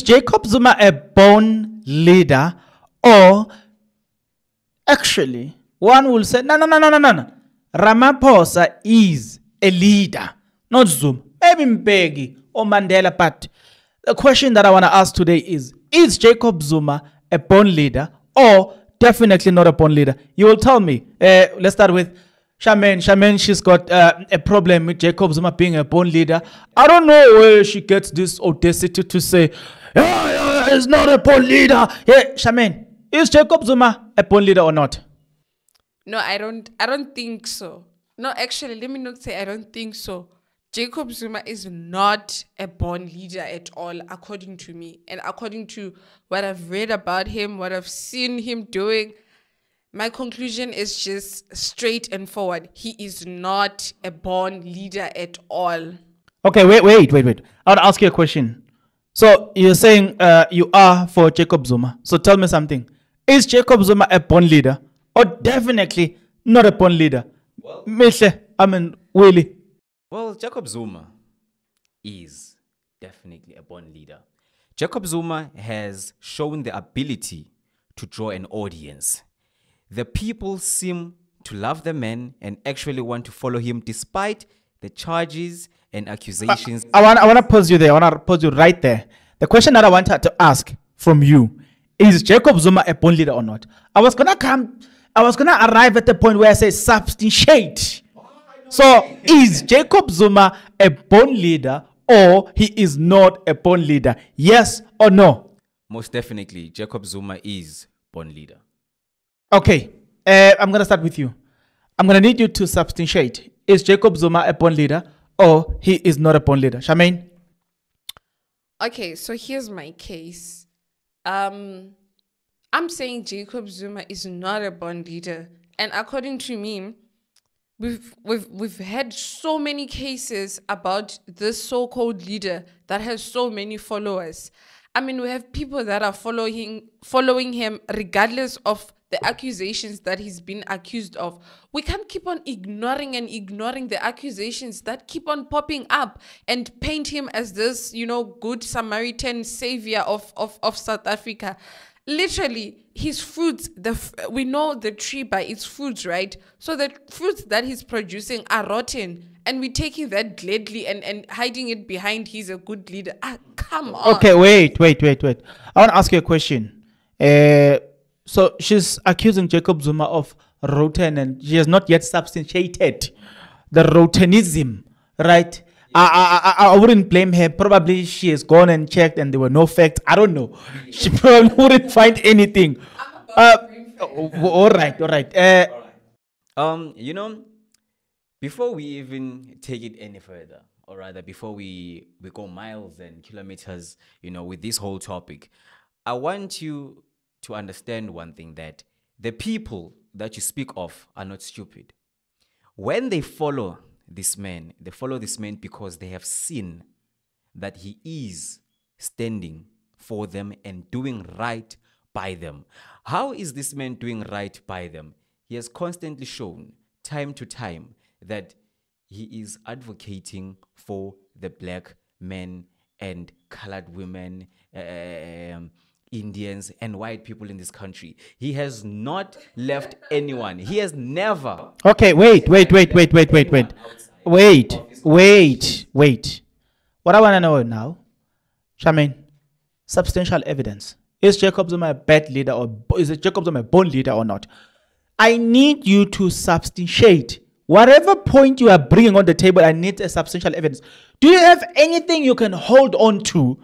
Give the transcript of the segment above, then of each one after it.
is Jacob Zuma a born leader or actually one will say no no no no no no no. Ramaphosa is a leader not Zuma. Maybe Mbeki or Mandela but the question that I want to ask today is is Jacob Zuma a born leader or definitely not a born leader? You will tell me. Uh, let's start with Charmaine, Charmaine, she's got uh, a problem with Jacob Zuma being a born leader. I don't know where she gets this audacity to say, yeah, yeah, he's not a born leader. Yeah, Charmaine, is Jacob Zuma a born leader or not? No, I don't. I don't think so. No, actually, let me not say I don't think so. Jacob Zuma is not a born leader at all, according to me, and according to what I've read about him, what I've seen him doing my conclusion is just straight and forward. He is not a born leader at all. Okay, wait, wait, wait, wait. I want to ask you a question. So you're saying uh, you are for Jacob Zuma. So tell me something. Is Jacob Zuma a born leader or definitely not a born leader? Well, I mean, Willie. Well, Jacob Zuma is definitely a born leader. Jacob Zuma has shown the ability to draw an audience the people seem to love the man and actually want to follow him despite the charges and accusations. I, I want I want to pause you there. I want to pause you right there. The question that I wanted to ask from you is Jacob Zuma a born leader or not? I was gonna come. I was gonna arrive at the point where I say substantiate. So is Jacob Zuma a born leader or he is not a born leader? Yes or no? Most definitely, Jacob Zuma is born leader. Okay, uh, I'm gonna start with you. I'm gonna need you to substantiate: is Jacob Zuma a born leader or he is not a born leader? Charmaine. Okay, so here's my case. Um, I'm saying Jacob Zuma is not a born leader, and according to me, we've we've we've had so many cases about this so-called leader that has so many followers. I mean, we have people that are following following him regardless of the accusations that he's been accused of. We can't keep on ignoring and ignoring the accusations that keep on popping up and paint him as this, you know, good Samaritan savior of, of, of South Africa. Literally, his fruits, the we know the tree by its fruits, right? So the fruits that he's producing are rotten. And we're taking that gladly and, and hiding it behind he's a good leader. Ah, come on. Okay, wait, wait, wait, wait. I want to ask you a question. Uh, so she's accusing Jacob Zuma of rotten and she has not yet substantiated the rotenism, right? I, I, I wouldn't blame her. Probably she has gone and checked and there were no facts. I don't know. She probably wouldn't find anything. Uh, all right, all right. Uh, um, you know, before we even take it any further, or rather, before we we go miles and kilometers, you know, with this whole topic, I want you to understand one thing that the people that you speak of are not stupid. When they follow this man, they follow this man because they have seen that he is standing for them and doing right by them. How is this man doing right by them? He has constantly shown, time to time, that he is advocating for the black men and colored women. Uh, Indians and white people in this country. He has not left anyone. He has never. Okay, wait, wait, wait, wait, wait, wait, wait. Wait, wait, wait. What I want to know now, Charmaine, substantial evidence. Is Jacob Zuma a bad leader or is it Jacob Zuma a born leader or not? I need you to substantiate whatever point you are bringing on the table. I need a substantial evidence. Do you have anything you can hold on to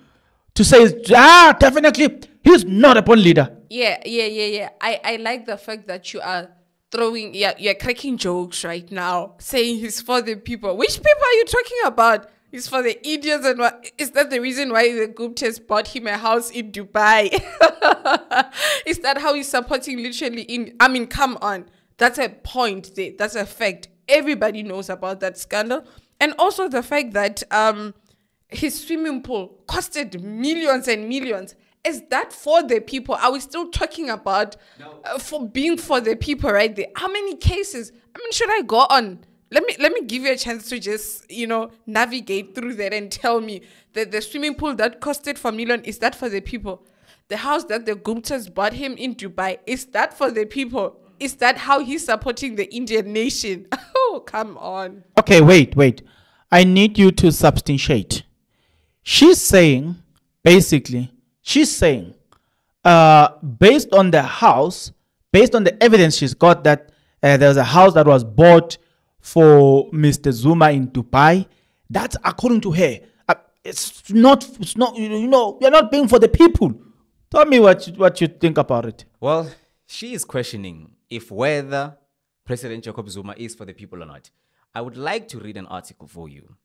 to say, ah, definitely He's not a born leader. Yeah, yeah, yeah, yeah. I, I like the fact that you are throwing, yeah, you're cracking jokes right now, saying he's for the people. Which people are you talking about? He's for the Indians and what is that the reason why the Guptas bought him a house in Dubai? is that how he's supporting literally in I mean, come on. That's a point there. That's a fact. Everybody knows about that scandal. And also the fact that um his swimming pool costed millions and millions is that for the people? Are we still talking about no. uh, for being for the people right there? How many cases? I mean, should I go on let me let me give you a chance to just you know navigate through that and tell me that the swimming pool that costed for million is that for the people the house that the guptas bought him in dubai is that for the people is that how he's supporting the indian nation oh come on Okay, wait, wait. I need you to substantiate. She's saying, basically, she's saying, uh, based on the house, based on the evidence she's got that uh, there's a house that was bought for Mr. Zuma in Dubai. That's according to her. Uh, it's not. It's not. You know, you know, you're not paying for the people. Tell me what you, what you think about it. Well, she is questioning if whether President Jacob Zuma is for the people or not. I would like to read an article for you.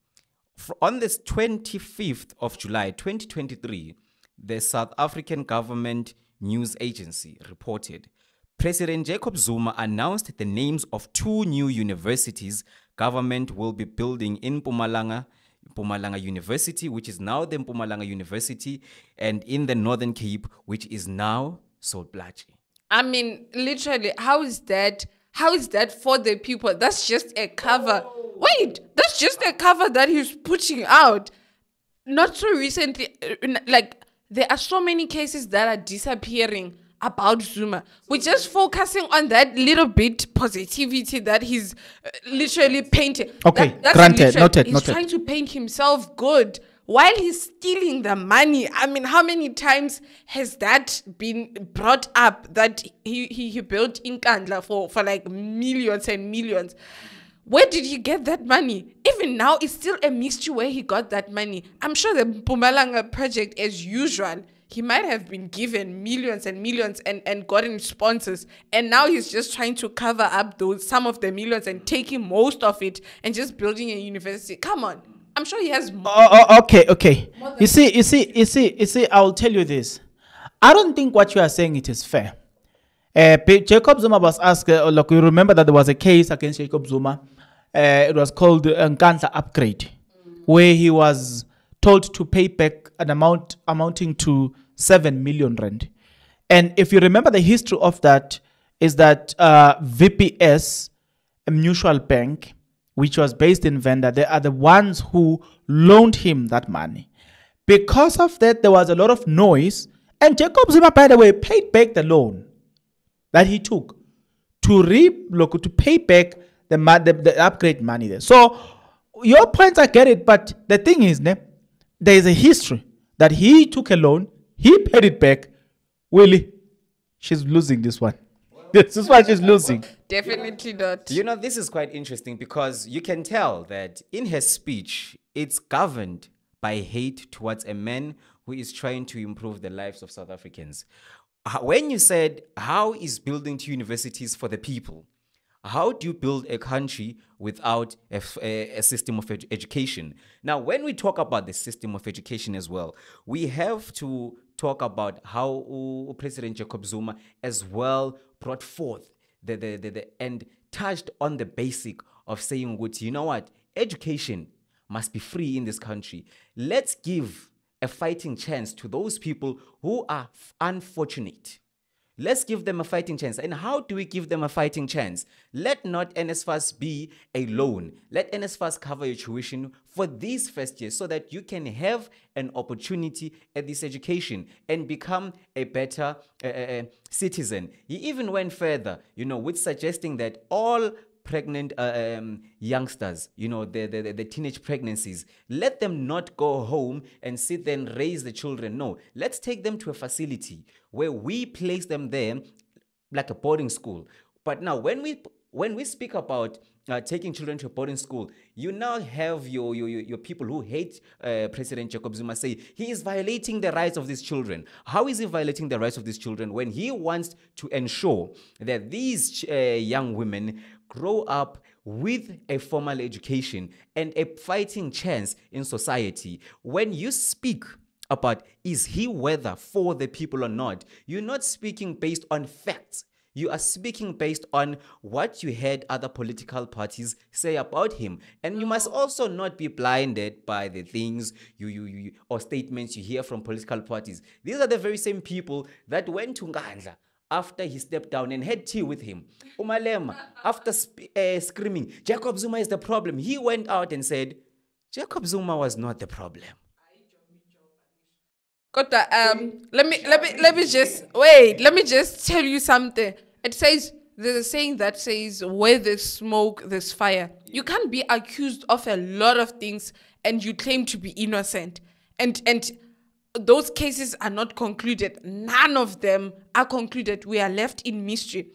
On this 25th of July 2023, the South African government news agency reported President Jacob Zuma announced the names of two new universities government will be building in Mpumalanga, Mpumalanga University, which is now the Mpumalanga University, and in the Northern Cape, which is now Blanche. I mean, literally, how is that? How is that for the people? That's just a cover. Wait, that's just a cover that he's putting out. Not so recently, uh, like there are so many cases that are disappearing about Zuma. We're just focusing on that little bit positivity that he's uh, literally painting. Okay, That- granted, noted, He's noted. trying to paint himself good while he's stealing the money. I mean, how many times has that been brought up that he, he, he built Inkandla for, for like millions and millions? Where did he get that money? Even now, it's still a mystery where he got that money. I'm sure the Mpumalanga project, as usual, he might have been given millions and millions and, and gotten sponsors. And now he's just trying to cover up those some of the millions and taking most of it and just building a university. Come on. I'm sure he has. Oh, oh, okay, okay. You see, you see, you see, you see. I'll tell you this. I don't think what you are saying it is fair. Uh, Jacob Zuma was asked. Uh, look, you remember that there was a case against Jacob Zuma. Uh, it was called Nkandla upgrade, where he was told to pay back an amount amounting to seven million rand. And if you remember the history of that, is that uh, VPS, a mutual bank, which was based in Venda, they are the ones who loaned him that money. Because of that, there was a lot of noise. And Jacob Zuma, by the way, paid back the loan that he took to re look to pay back the, the the upgrade money there. So your points I get it, but the thing is, ne, there is a history that he took a loan, he paid it back. Willie, she's losing this one. This is why she's losing. Definitely not. You know, this is quite interesting because you can tell that in her speech, it's governed by hate towards a man who is trying to improve the lives of South Africans. When you said, How is building two universities for the people? How do you build a country without a system of edu- education? Now, when we talk about the system of education as well, we have to talk about how President Jacob Zuma as well brought forth the, the, the, the and touched on the basic of saying, "What you know what? Education must be free in this country. Let's give a fighting chance to those people who are unfortunate." Let's give them a fighting chance. And how do we give them a fighting chance? Let not NSFAS be a loan. Let NSFAS cover your tuition for these first years so that you can have an opportunity at this education and become a better uh, uh, citizen. He even went further, you know, with suggesting that all pregnant uh, um, youngsters, you know, the, the, the- teenage pregnancies, let them not go home and sit there and raise the children. No, let's take them to a facility where we place them there like a boarding school. But now, when we when we speak about uh, taking children to a boarding school, you now have your your, your, people who hate uh, President Jacob Zuma say he is violating the rights of these children. How is he violating the rights of these children when he wants to ensure that these uh, young women grow up with a formal education and a fighting chance in society? When you speak about is he whether for the people or not, you're not speaking based on facts. You are speaking based on what you heard other political parties say about him. And you must also not be blinded by the things you, you, you or statements you hear from political parties. These are the very same people that went to Nkandla after he stepped down and had tea with him. Umalema, after uh, screaming, Jacob Zuma is the problem, he went out and said, Jacob Zuma was not the problem. Kota, um, let me let me let me just wait. Let me just tell you something. It says there's a saying that says, "Where there's smoke, there's fire." You can't be accused of a lot of things and you claim to be innocent, and and those cases are not concluded. None of them are concluded. We are left in mystery.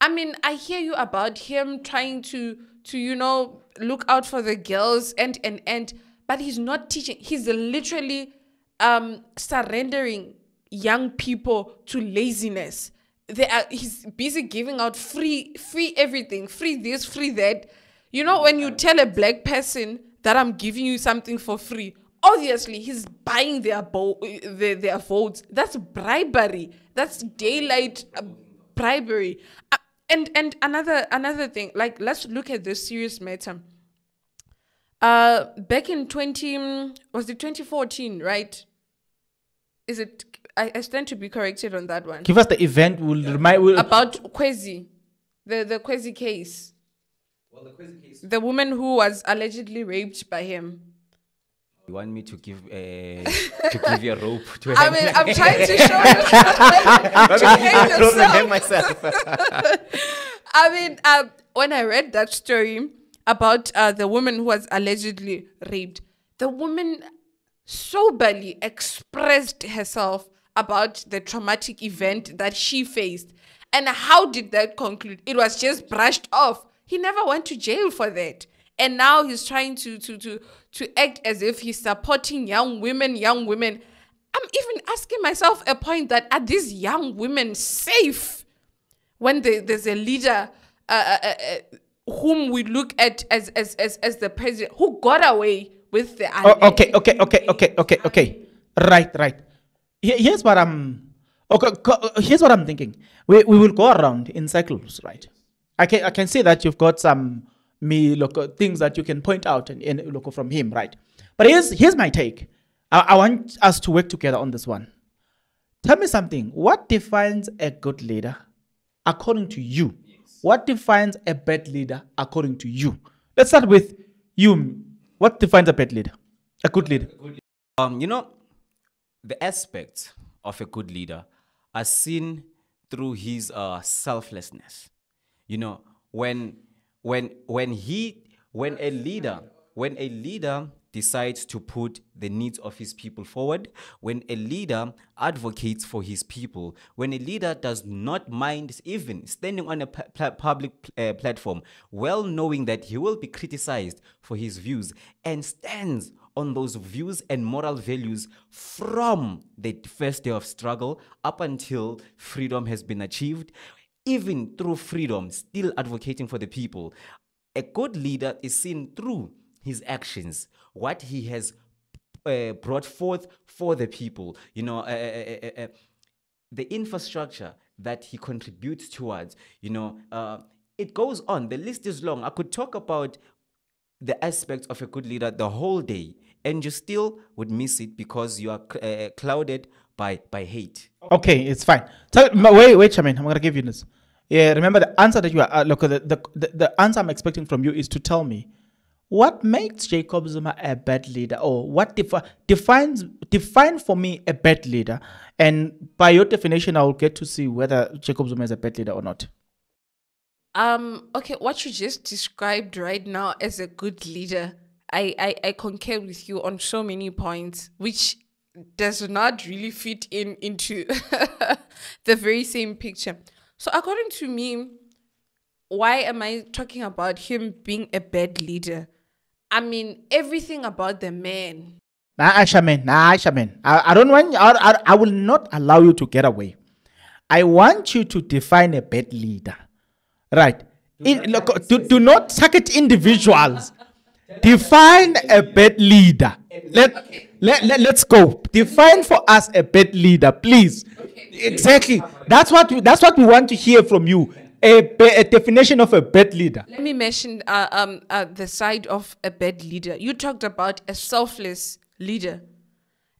I mean, I hear you about him trying to to you know look out for the girls and and and, but he's not teaching. He's literally um surrendering young people to laziness. They are he's busy giving out free free everything free this free that. You know when you tell a black person that i'm giving you something for free obviously he's buying their bo- their, their votes. That's bribery. That's daylight uh, bribery. Uh, and and another another thing like let's look at this serious matter. Uh back in 20 mm, was it 2014 right is it I, I stand to be corrected on that one Give us the event. We'll remind. We'll, about Kwezi, the the Kwezi case. The woman who was allegedly raped by him. You want me to give uh, to give you a rope to I hang mean, I'm trying to show you. to hang rope and hang myself. I mean, um, when I read that story about uh, the woman who was allegedly raped, the woman soberly expressed herself about the traumatic event that she faced. And how did that conclude? It was just brushed off. He never went to jail for that. And now he's trying to to to to act as if he's supporting young women, young women. I'm even asking myself a point that are these young women safe? when the, there's a leader uh, uh, uh, whom we look at as, as, as, as the president who got away with the Oh, okay, okay, okay, okay, okay, okay. Right, right. Here's what I'm. Okay, here's what I'm thinking. We we will go around in cycles, right? I can I can see that you've got some me look things that you can point out and, and look from him, right? But here's here's my take. I, I want us to work together on this one. Tell me something. What defines a good leader according to you? What defines a bad leader according to you? Let's start with you. What defines a bad leader? A good leader. Um, you know, the aspects of a good leader are seen through his uh, selflessness. You know, when when when he when a leader when a leader decides to put the needs of his people forward, when a leader advocates for his people, when a leader does not mind even standing on a public uh, platform, well knowing that he will be criticized for his views and stands on those views and moral values from the first day of struggle up until freedom has been achieved, even through freedom, still advocating for the people. A good leader is seen through his actions, what he has uh, brought forth for the people. You know, uh, uh, uh, uh, the infrastructure that he contributes towards. You know, it goes on. The list is long. I could talk about the aspects of a good leader the whole day, and you still would miss it because you are clouded by by hate. Okay, it's fine. Wait, wait, Charmaine. I'm gonna give you this. Yeah, remember the answer that you are. Uh, look, the the the answer I'm expecting from you is to tell me what makes Jacob Zuma a bad leader, or what defi- defines define for me a bad leader, and by your definition, I will get to see whether Jacob Zuma is a bad leader or not. Um, okay, what you just described right now as a good leader, I, I, I concur with you on so many points, which does not really fit in into the very same picture. So according to me, why am I talking about him being a bad leader? I mean, everything about the man. Nah, Charmaine. Nah, Charmaine. I, I don't want. I, I, I will not allow you to get away. I want you to define a bad leader. Right. In, look, do, do not target individuals. Define a bad leader. Let, let, let, let's go. Define for us a bad leader, please. Exactly. That's what we, that's what we want to hear from you. A, a definition of a bad leader. Let me mention uh, um, uh, the side of a bad leader. You talked about a selfless leader.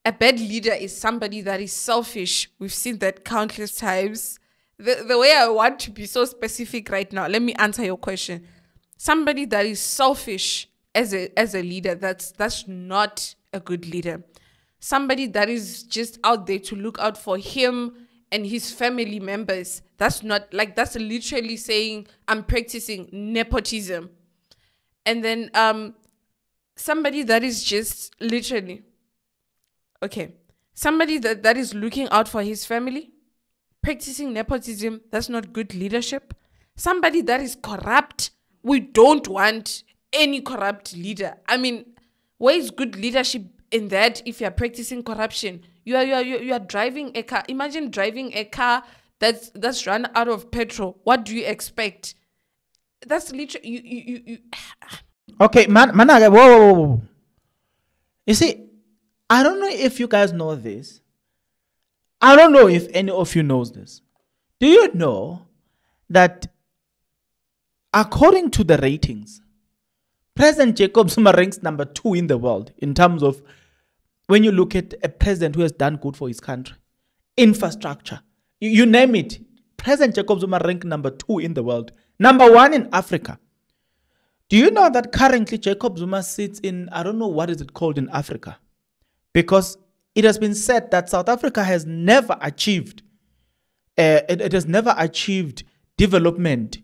A bad leader is somebody that is selfish. We've seen that countless times. the, the way I want to be so specific right now, let me answer your question. Somebody that is selfish as a as a leader, that's that's not a good leader. Somebody that is just out there to look out for him and his family members. That's not like that's literally saying I'm practicing nepotism. And then um somebody that is just literally okay somebody that, that is looking out for his family practicing nepotism that's not good leadership somebody that is corrupt we don't want any corrupt leader i mean where is good leadership in that if you're practicing corruption you are you are you are driving a car imagine driving a car that's that's run out of petrol what do you expect that's literally you you you, you Okay, man, whoa, whoa, whoa, whoa. You see, I don't know if you guys know this. I don't know if any of you knows this. Do you know that according to the ratings, President Jacob Zuma ranks number two in the world in terms of when you look at a president who has done good for his country, infrastructure, you, you name it. President Jacob Zuma ranked number two in the world, number one in Africa. Do you know that currently Jacob Zuma sits in, I don't know what is it called in Africa? Because it has been said that South Africa has never achieved, uh, it, it has never achieved development.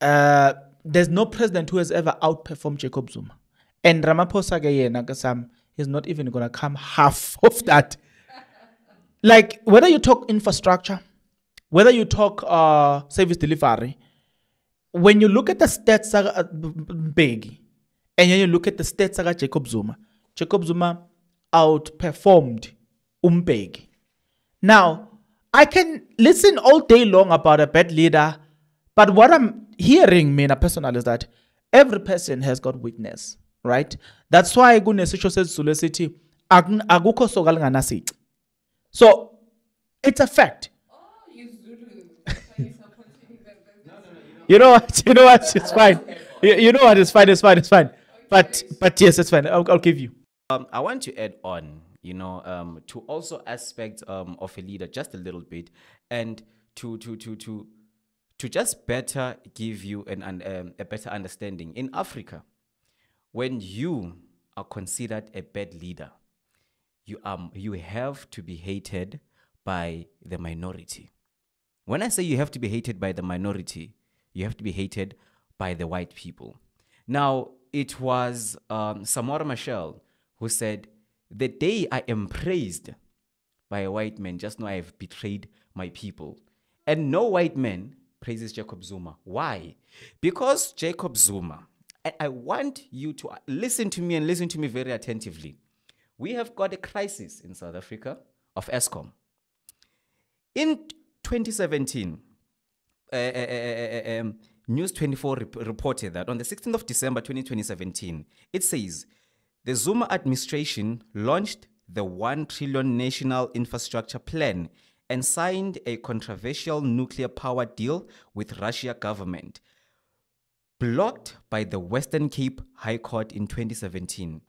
Uh, there's no president who has ever outperformed Jacob Zuma. And Ramaphosa Sam is not even going to come half of that. like whether you talk infrastructure, whether you talk uh, service delivery, when you look at the stats of Mbeki and then you look at the stats of Jacob Zuma, Jacob Zuma outperformed Umbeki. Now, I can listen all day long about a bad leader, but what I'm hearing, mina personally, is that every person has got weakness, right? That's why kunesisho sesizulu esithi "Akun- akukho soka linganasici. So, it's a fact. You know what? You know what? It's fine. You, you know what? It's fine. It's fine. It's fine. But but yes, it's fine. I'll, I'll give you. Um, I want to add on, you know, um, to also aspect um, of a leader just a little bit, and to to to to to just better give you an, an um, a better understanding in Africa. When you are considered a bad leader, you um you have to be hated by the minority. When I say you have to be hated by the minority, you have to be hated by the white people. Now, it was um, Samora Machel who said, The day I am praised by a white man, just know I have betrayed my people. And no white man praises Jacob Zuma. Why? Because Jacob Zuma, and I want you to uh, listen to me and listen to me very attentively. We have got a crisis in South Africa of Eskom. In 2017, uh, uh, uh, uh, um, News 24 rep- reported that on the 16th of December 2017, it says the Zuma administration launched the 1 trillion national infrastructure plan and signed a controversial nuclear power deal with Russia government blocked by the Western Cape High Court in 2017.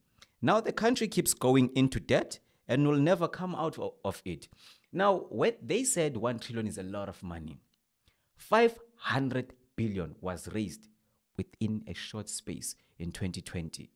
Now the country keeps going into debt and will never come out of it. Now, what they said 1 trillion is a lot of money, 500 billion was raised within a short space in 2020.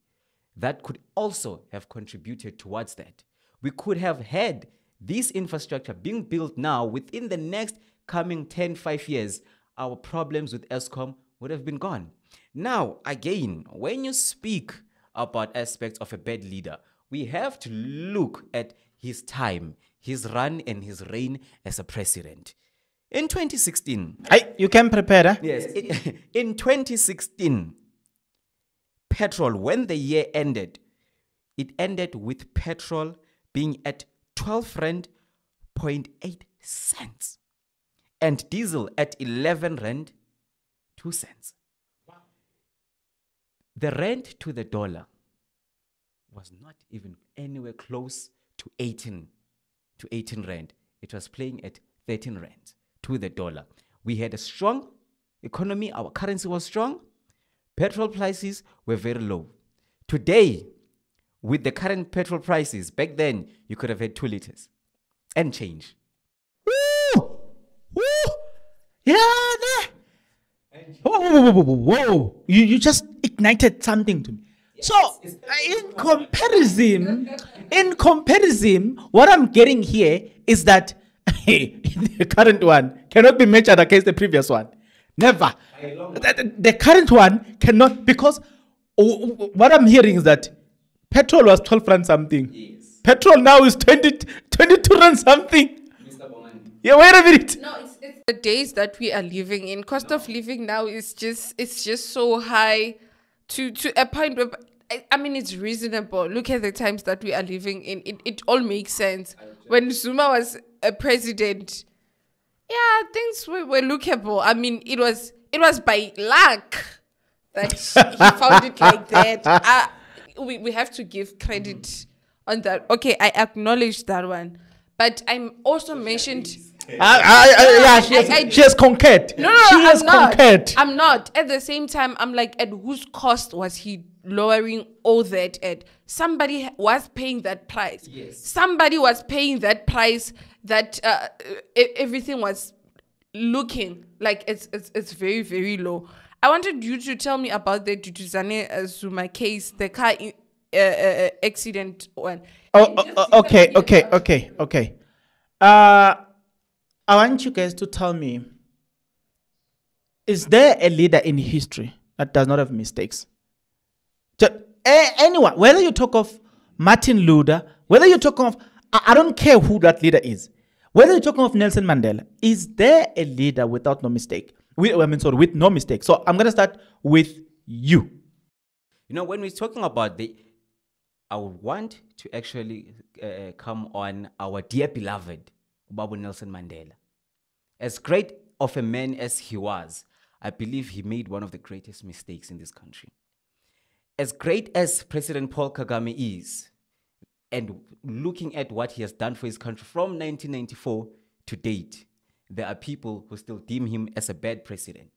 That could also have contributed towards that. We could have had this infrastructure being built now within the next coming 10, 5 years. Our problems with Eskom would have been gone. Now, again, when you speak about aspects of a bad leader, we have to look at his time, his run, and his reign as a president. In 2016, I, you can prepare. eh? Yes. In, in 2016, petrol, when the year ended, it ended with petrol being at 12 rand point 8 cents and diesel at 11 rand 2 cents. The rent to the dollar was not even anywhere close to 18 to 18 rand. It was playing at 13 rand to the dollar. We had a strong economy, our currency was strong, petrol prices were very low. Today, with the current petrol prices, back then you could have had two liters and change. Woo! Woo! Yeah, whoa, whoa, whoa, whoa, whoa. You, you just ignited something to me. So, uh, in comparison, in comparison, what I'm getting here is that the current one cannot be measured against the previous one. Never. The, the- the current one cannot, because w- w- what I'm hearing is that petrol was 12 rand something. Yes. Petrol now is 20, 22 rand something. Yeah, wait a minute. No, it's, it's the days that we are living in. Cost of living now is just it's just so high to to a point where I, I mean it's reasonable. Look at the times that we are living in. It it all makes sense. When Zuma was a president, yeah, things were, were lookable. I mean, it was it was by luck that he found it like that. Uh, we we have to give credit on that. Okay, I acknowledge that one. But I'm also mentioned I, I, I, yeah, she has, I- I- she has conquered. no, no, she no, has I'm not. conquered. I'm not. At the same time, I'm like, at whose cost was he lowering all that at? Somebody was paying that price. Yes. Somebody was paying that price that uh, everything was looking like it's, it's it's very very low. I wanted you to tell me about the Duduzane Zuma case, the car i- uh, uh, uh, accident one. Oh, Can just give okay, okay, okay, okay. Uh, I want you guys to tell me: Is there a leader in history that does not have mistakes? Ju- a- anyone, whether you talk of Martin Luther, whether you talk of, I, I don't care who that leader is. Whether you're talking of Nelson Mandela, is there a leader without no mistake? We, I mean, sorry, with no mistake. So I'm gonna start with you. You know, when we're talking about the, I would want to actually uh, come on our dear beloved Babu Nelson Mandela. As great of a man as he was, I believe he made one of the greatest mistakes in this country. As great as President Paul Kagame is, and looking at what he has done for his country from 1994 to date, there are people who still deem him as a bad president.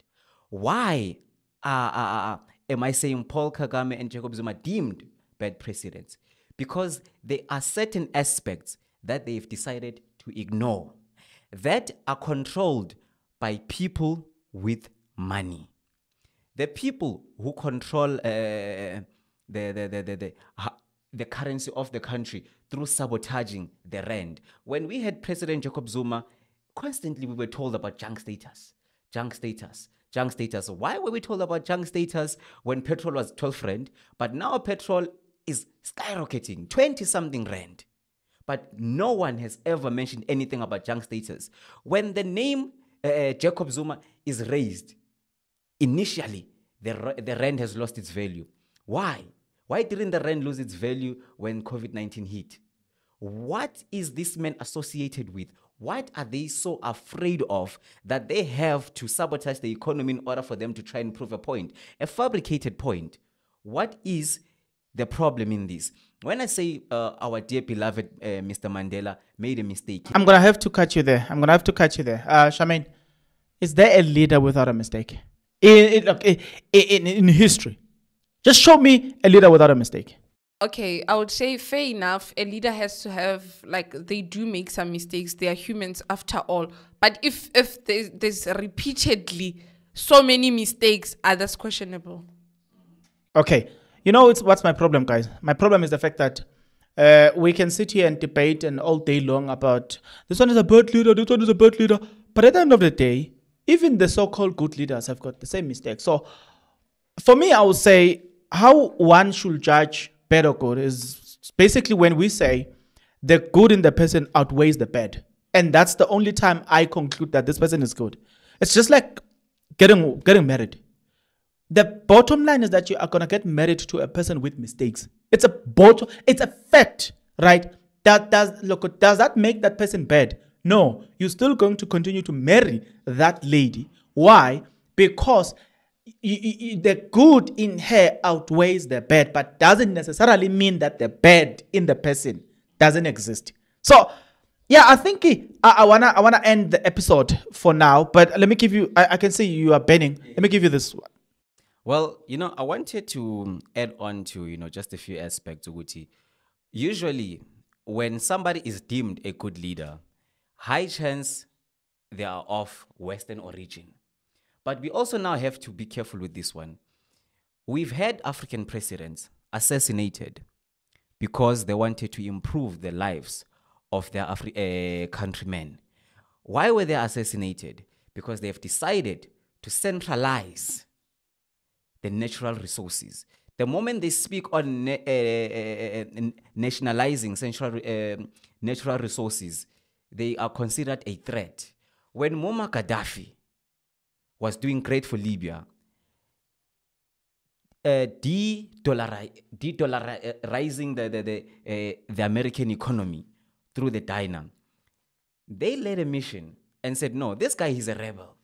Why uh, uh, uh, am I saying Paul Kagame and Jacob Zuma deemed bad presidents? Because there are certain aspects that they've decided to ignore that are controlled by people with money the people who control uh, the, the, the, the, the, the currency of the country through sabotaging the rand. When we had President Jacob Zuma, constantly we were told about junk status, junk status, junk status. Why were we told about junk status when petrol was 12 rand, but now petrol is skyrocketing, 20 something rand? But no one has ever mentioned anything about junk status. When the name uh, Jacob Zuma is raised, initially the, the rand has lost its value. Why? Why didn't the rand lose its value when COVID 19 hit? What is this man associated with? What are they so afraid of that they have to sabotage the economy in order for them to try and prove a point? A fabricated point. What is the problem in this? When I say uh, our dear beloved uh, Mr. Mandela made a mistake, I'm gonna have to cut you there. I'm gonna have to cut you there. Uh, Charmaine, is there a leader without a mistake in in, in, in in history? Just show me a leader without a mistake. Okay, I would say fair enough. A leader has to have like they do make some mistakes. They are humans after all. But if if there's, there's repeatedly so many mistakes, ah, that's questionable. Okay, you know it's what's my problem, guys. My problem is the fact that uh, we can sit here and debate and all day long about this one is a bad leader, this one is a bad leader. But at the end of the day, even the so-called good leaders have got the same mistake. So for me, I would say how one should judge bad or good is basically when we say the good in the person outweighs the bad. And that's the only time I conclude that this person is good. It's just like getting getting married. The bottom line is that you are gonna get married to a person with mistakes. It's a bottom, it's a fact, right? That does look does that make that person bad? No, you're still going to continue to marry that lady. Why? Because the good in her outweighs the bad, but doesn't necessarily mean that the bad in the person doesn't exist. So, yeah, I think eh, I, I wanna I wanna end the episode for now. But let me give you. I, I can see you are burning. Let me give you this one. Well, you know, I wanted to add on to, you know, just a few aspects of Uti. Usually, when somebody is deemed a good leader, high chance they are of Western origin. But we also now have to be careful with this one. We've had African presidents assassinated because they wanted to improve the lives of their Afri- uh, countrymen. Why were they assassinated? Because they've decided to centralize the natural resources. The moment they speak on uh, uh, uh, nationalizing central, natural resources, they are considered a threat. When Muammar Gaddafi was doing great for Libya, uh, de-dollari- de-dollarizing the, the, the, uh, the American economy through the dynam, they led a mission and said, no, this guy, he's a rebel.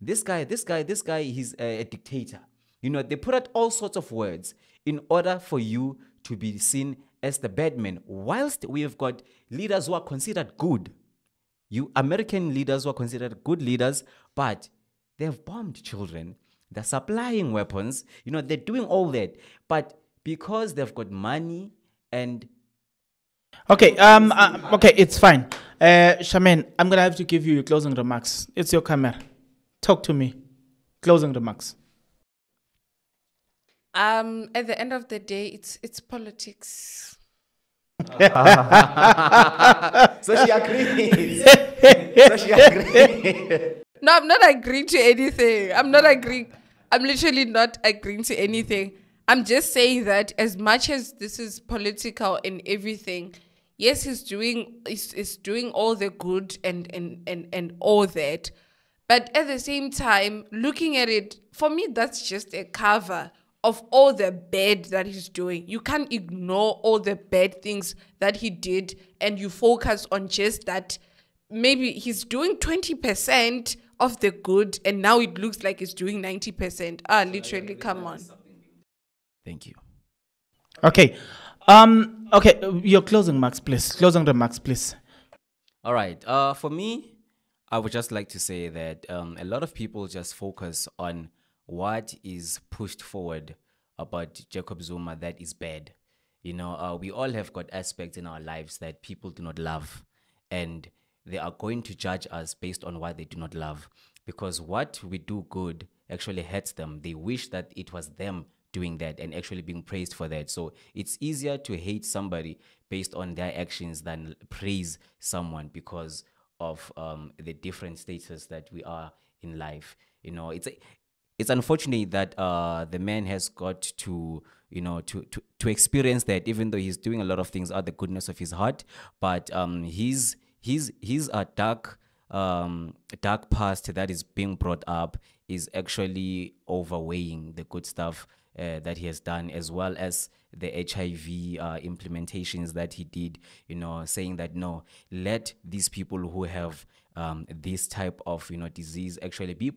This guy, this guy, this guy, he's a, a dictator. You know, they put out all sorts of words in order for you to be seen as the bad man. Whilst we have got leaders who are considered good, you American leaders who are considered good leaders, but they have bombed children. They're supplying weapons. You know, they're doing all that. But because they've got money and Okay, um, uh, okay, it's fine. Uh, Charmaine, I'm gonna have to give you your closing remarks. It's your camera. Talk to me. Closing remarks. Um, at the end of the day, it's it's politics. so she agrees. so she agrees. No, I'm not agreeing to anything. I'm not agreeing. I'm literally not agreeing to anything. I'm just saying that as much as this is political and everything, yes, he's doing he's, he's doing all the good and, and and and all that. But at the same time, looking at it, for me, that's just a cover of all the bad that he's doing. You can't ignore all the bad things that he did and you focus on just that maybe he's doing 20% of the good and now it looks like he's doing 90%. Ah, literally, come on. Thank you. Okay. Um. Okay. uh, Your closing remarks, please. Closing remarks, please. All right. Uh, for me, I would just like to say that um, a lot of people just focus on what is pushed forward about Jacob Zuma that is bad. You know, uh, we all have got aspects in our lives that people do not love, and they are going to judge us based on what they do not love. Because what we do good actually hurts them. They wish that it was them doing that and actually being praised for that. So it's easier to hate somebody based on their actions than praise someone because of um, the different status that we are in life. You know, it's it's unfortunate that uh, the man has got to you know to, to to experience that even though he's doing a lot of things out of the goodness of his heart. But um his his his uh, dark um dark past that is being brought up is actually overweighing the good stuff uh, that he has done as well as the HIV uh, implementations that he did you know saying that no let these people who have um, this type of you know disease actually be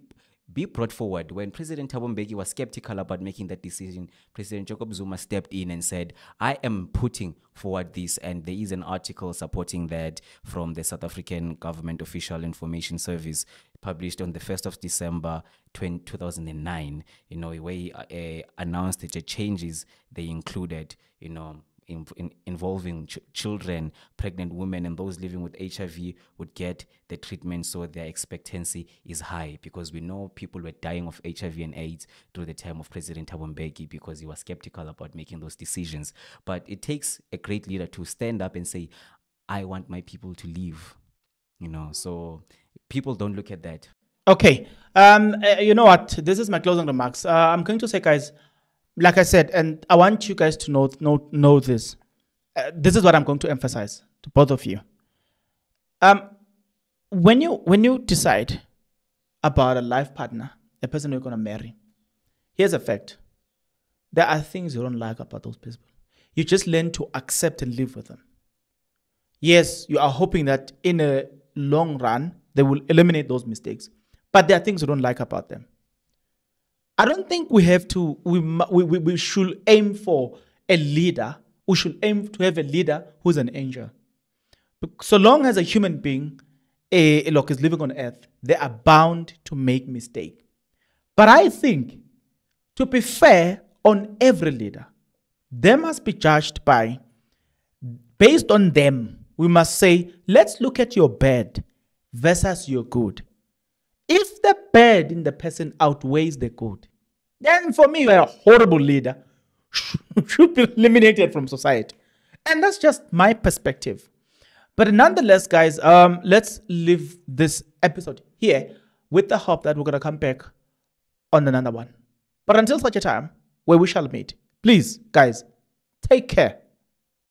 be brought forward. When President Thabo Mbeki was skeptical about making that decision, President Jacob Zuma stepped in and said, I am putting forward this. And there is an article supporting that from the South African Government Official Information Service published on the 1st of December 20, 2009, you know, where he uh, announced the changes they included, you know, in, in, involving ch- children, pregnant women, and those living with HIV would get the treatment so their expectancy is high because we know people were dying of HIV and AIDS through the time of President Thabo because he was skeptical about making those decisions. But it takes a great leader to stand up and say, I want my people to live. You know, so people don't look at that. Okay. Um. uh, you know what? This is my closing remarks. Uh, I'm going to say, guys, like I said, and I want you guys to know know know this. Uh, this is what I'm going to emphasize to both of you. Um, when you when you decide about a life partner, a person you're gonna marry, here's a fact: there are things you don't like about those people. You just learn to accept and live with them. Yes, you are hoping that in a long run they will eliminate those mistakes, but there are things you don't like about them. I don't think we have to, we, we, we, should aim for a leader. We should aim to have a leader who's an angel. So long as a human being, a, a look, is living on earth, they are bound to make mistake. But I think, to be fair on every leader, they must be judged by, based on them, we must say, let's look at your bad versus your good. If the bad in the person outweighs the good, then for me, you're a horrible leader. Should be eliminated from society. And that's just my perspective. But nonetheless, guys, um, let's leave this episode here with the hope that we're gonna come back on another one. But until such a time where we shall meet, please, guys, take care.